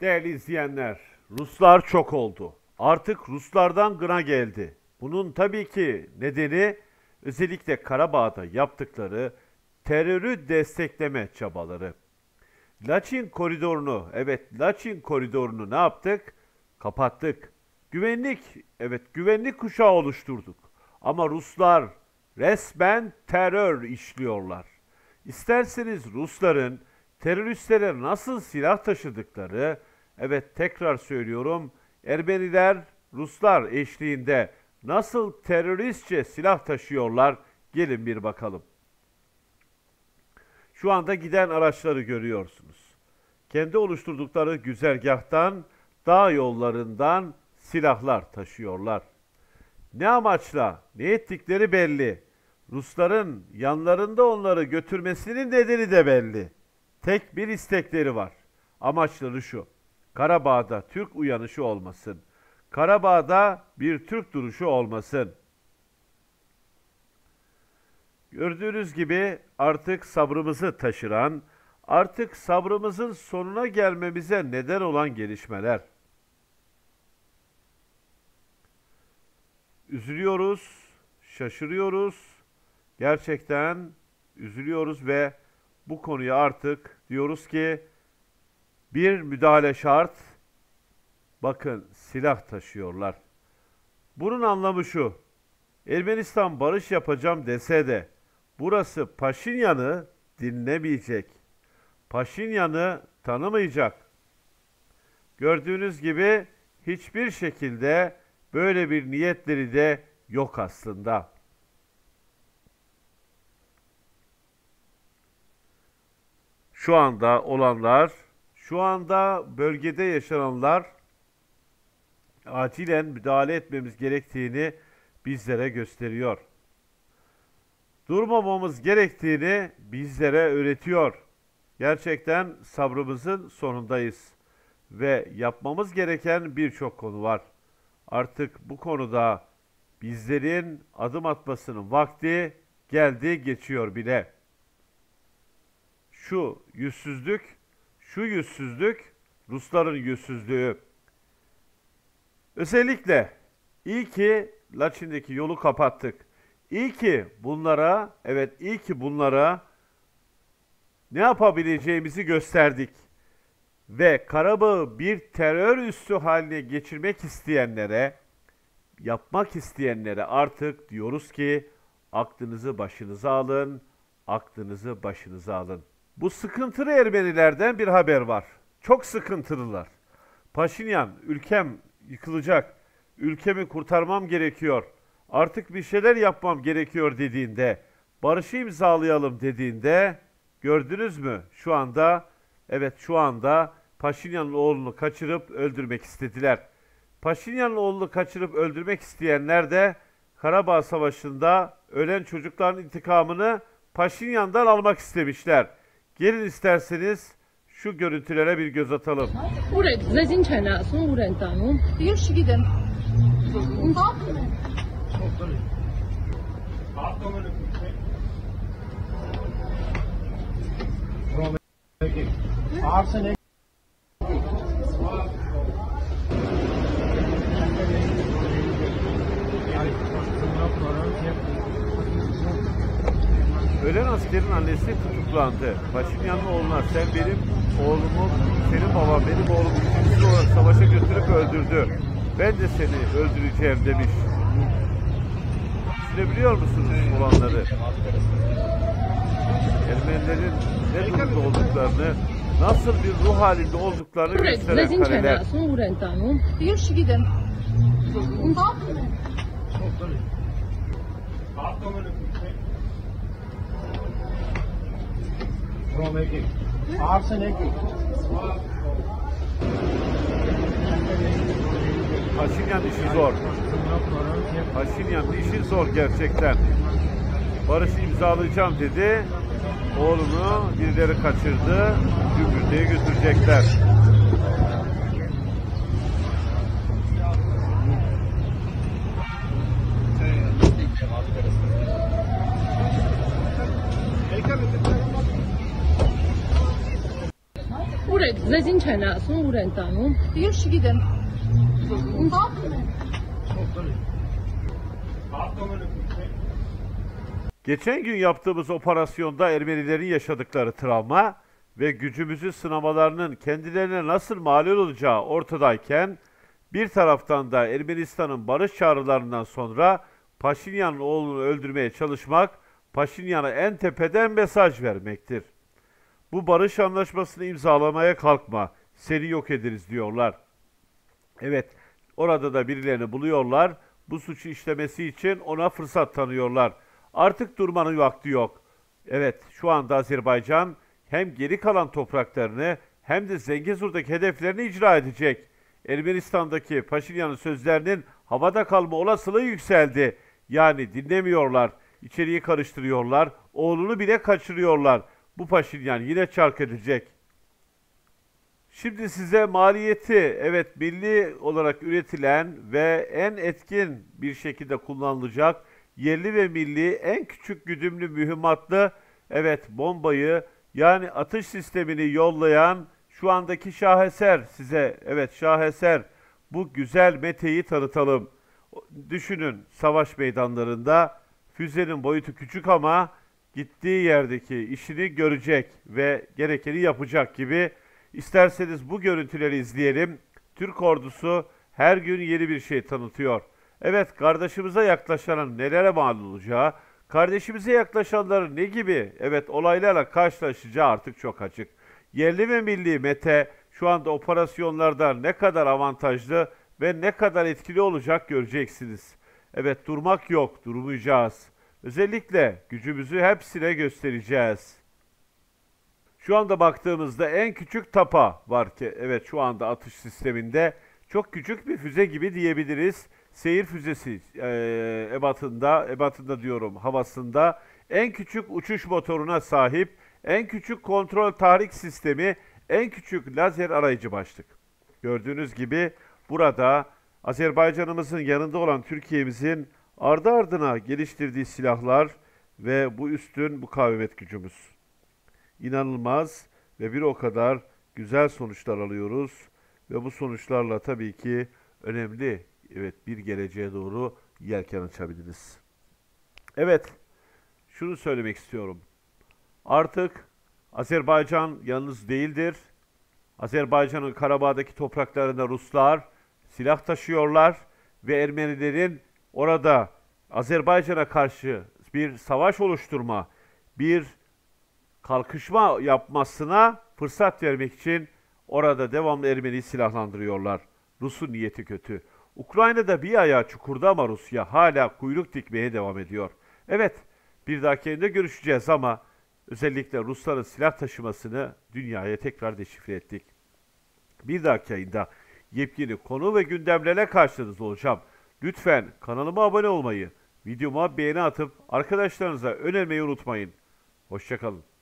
Değerli izleyenler, Ruslar çok oldu. Artık Ruslardan gına geldi. Bunun tabii ki nedeni özellikle Karabağ'da yaptıkları terörü destekleme çabaları. Laçin koridorunu, evet Laçin koridorunu ne yaptık? Kapattık. Güvenlik, evet güvenlik kuşağı oluşturduk. Ama Ruslar resmen terör işliyorlar. İsterseniz Rusların teröristlere nasıl silah taşıdıkları, evet tekrar söylüyorum, Ermeniler Ruslar eşliğinde nasıl teröristçe silah taşıyorlar gelin bir bakalım. Şu anda giden araçları görüyorsunuz. Kendi oluşturdukları güzergahtan, dağ yollarından silahlar taşıyorlar. Ne amaçla, ne ettikleri belli. Rusların yanlarında onları götürmesinin nedeni de belli. Tek bir istekleri var. Amaçları şu. Karabağ'da Türk uyanışı olmasın. Karabağ'da bir Türk duruşu olmasın. Gördüğünüz gibi artık sabrımızı taşıran, artık sabrımızın sonuna gelmemize neden olan gelişmeler. Üzülüyoruz, şaşırıyoruz, gerçekten üzülüyoruz ve bu konuya artık diyoruz ki bir müdahale şart. Bakın silah taşıyorlar. Bunun anlamı şu. Ermenistan barış yapacağım dese de burası Paşinyan'ı dinlemeyecek. Paşinyan'ı tanımayacak. Gördüğünüz gibi hiçbir şekilde böyle bir niyetleri de yok aslında. Şu anda olanlar, şu anda bölgede yaşananlar acilen müdahale etmemiz gerektiğini bizlere gösteriyor. Durmamamız gerektiğini bizlere öğretiyor. Gerçekten sabrımızın sonundayız ve yapmamız gereken birçok konu var. Artık bu konuda bizlerin adım atmasının vakti geldi geçiyor bile. Şu yüzsüzlük, şu yüzsüzlük Rusların yüzsüzlüğü. Özellikle iyi ki Laçin'deki yolu kapattık. İyi ki bunlara, evet iyi ki bunlara ne yapabileceğimizi gösterdik. Ve Karabağ'ı bir terör üssü haline geçirmek isteyenlere, yapmak isteyenlere artık diyoruz ki aklınızı başınıza alın, aklınızı başınıza alın. Bu sıkıntılı Ermenilerden bir haber var. Çok sıkıntılılar. Paşinyan, ülkem yıkılacak, ülkemi kurtarmam gerekiyor, artık bir şeyler yapmam gerekiyor dediğinde, barışı imzalayalım dediğinde, gördünüz mü şu anda, evet şu anda Paşinyan'ın oğlunu kaçırıp öldürmek istediler. Paşinyan'ın oğlunu kaçırıp öldürmek isteyenler de Karabağ Savaşı'nda ölen çocukların intikamını Paşinyan'dan almak istemişler. Gelin isterseniz şu görüntülere bir göz atalım. Buraya tutuklandı. Başın yanına olmaz. Sen benim oğlumu, senin baban benim oğlumu ikincisi olarak savaşa götürüp öldürdü. Ben de seni öldüreceğim demiş. Düşünebiliyor musunuz olanları? Ermenilerin ne durumda olduklarını, nasıl bir ruh halinde olduklarını gösteren kareler. Już gidin. Kalkın. Promeki. Arseneki. Paşinyan işi zor. Paşinyan işi zor gerçekten. Barış imzalayacağım dedi. Oğlunu birileri kaçırdı. Gümrüğe götürecekler. تناسون ورنتانون يرش جدا Geçen gün yaptığımız operasyonda Ermenilerin yaşadıkları travma ve gücümüzü sınamalarının kendilerine nasıl mal olacağı ortadayken bir taraftan da Ermenistan'ın barış çağrılarından sonra Paşinyan'ın oğlunu öldürmeye çalışmak Paşinyan'a en tepeden mesaj vermektir. Bu barış anlaşmasını imzalamaya kalkma seni yok ederiz diyorlar. Evet, orada da birilerini buluyorlar. Bu suçu işlemesi için ona fırsat tanıyorlar. Artık durmanın vakti yok. Evet, şu anda Azerbaycan hem geri kalan topraklarını hem de Zengezur'daki hedeflerini icra edecek. Ermenistan'daki Paşinyan'ın sözlerinin havada kalma olasılığı yükseldi. Yani dinlemiyorlar, içeriği karıştırıyorlar, oğlunu bile kaçırıyorlar. Bu Paşinyan yine çark edecek. Şimdi size maliyeti evet milli olarak üretilen ve en etkin bir şekilde kullanılacak yerli ve milli en küçük güdümlü mühimmatlı evet bombayı yani atış sistemini yollayan şu andaki şaheser size evet şaheser bu güzel meteyi tanıtalım. Düşünün savaş meydanlarında füzenin boyutu küçük ama gittiği yerdeki işini görecek ve gerekeni yapacak gibi İsterseniz bu görüntüleri izleyelim. Türk ordusu her gün yeni bir şey tanıtıyor. Evet kardeşimize yaklaşanın nelere mal olacağı, kardeşimize yaklaşanların ne gibi evet olaylarla karşılaşacağı artık çok açık. Yerli ve milli Mete şu anda operasyonlarda ne kadar avantajlı ve ne kadar etkili olacak göreceksiniz. Evet durmak yok, durmayacağız. Özellikle gücümüzü hepsine göstereceğiz. Şu anda baktığımızda en küçük tapa var ki evet şu anda atış sisteminde çok küçük bir füze gibi diyebiliriz. Seyir füzesi e, ebatında, ebatında diyorum havasında en küçük uçuş motoruna sahip, en küçük kontrol tahrik sistemi, en küçük lazer arayıcı başlık. Gördüğünüz gibi burada Azerbaycan'ımızın yanında olan Türkiye'mizin ardı ardına geliştirdiği silahlar ve bu üstün mukavemet gücümüz inanılmaz ve bir o kadar güzel sonuçlar alıyoruz ve bu sonuçlarla tabii ki önemli evet bir geleceğe doğru yelken açabiliriz. Evet, şunu söylemek istiyorum. Artık Azerbaycan yalnız değildir. Azerbaycan'ın Karabağ'daki topraklarında Ruslar silah taşıyorlar ve Ermenilerin orada Azerbaycan'a karşı bir savaş oluşturma, bir kalkışma yapmasına fırsat vermek için orada devamlı Ermeni'yi silahlandırıyorlar. Rus'un niyeti kötü. Ukrayna'da bir ayağı çukurda ama Rusya hala kuyruk dikmeye devam ediyor. Evet, bir dahaki yayında görüşeceğiz ama özellikle Rusların silah taşımasını dünyaya tekrar deşifre ettik. Bir dahaki yayında yepyeni konu ve gündemlerle karşınızda olacağım. Lütfen kanalıma abone olmayı, videoma beğeni atıp arkadaşlarınıza önermeyi unutmayın. Hoşçakalın.